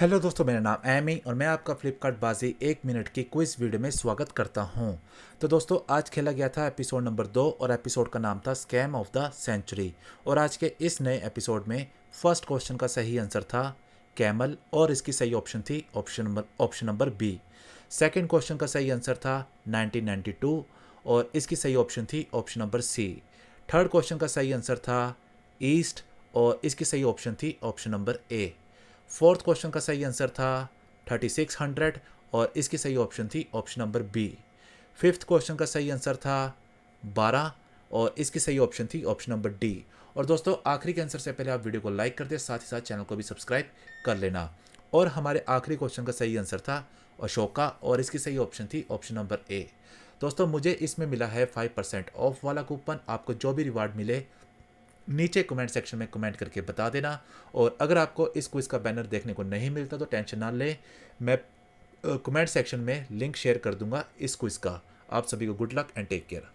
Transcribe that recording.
Hello दोस्तों, मेरा नाम एमी और मैं आपका फ्लिपकार्ट बाजी एक मिनट की क्विज वीडियो में स्वागत करता हूँ। तो दोस्तों, आज खेला गया था एपिसोड नंबर दो और एपिसोड का नाम था स्कैम ऑफ़ द सेंचुरी। और आज के इस नए एपिसोड में फ़र्स्ट क्वेश्चन का सही आंसर था कैमल और इसकी सही ऑप्शन थी option number option number B. Second question का सही आंसर था नाइनटीन और इसकी सही ऑप्शन थी option number C. Third question का सही आंसर था ईस्ट और इसकी सही ऑप्शन थी option number A. Fourth question का सही आंसर था थर्टी सिक्स हंड्रेड और इसकी सही ऑप्शन थी option number B. Fifth question का सही आंसर था बारह और इसकी सही ऑप्शन थी ऑप्शन नंबर डी। और दोस्तों, आखिरी के आंसर से पहले आप वीडियो को लाइक कर दे, साथ ही साथ चैनल को भी सब्सक्राइब कर लेना। और हमारे आखिरी क्वेश्चन का सही आंसर था अशोका और इसकी सही ऑप्शन थी ऑप्शन नंबर ए। दोस्तों, मुझे इसमें मिला है फाइव परसेंट ऑफ़ वाला कूपन आपको जो भी रिवार्ड मिले नीचे कमेंट सेक्शन में कमेंट करके बता देना। और अगर आपको इस क्विज़ का बैनर देखने को नहीं मिलता तो टेंशन ना लें। मैं कमेंट सेक्शन में लिंक शेयर कर दूँगा इस क्विज़ का। आप सभी को good luck and take care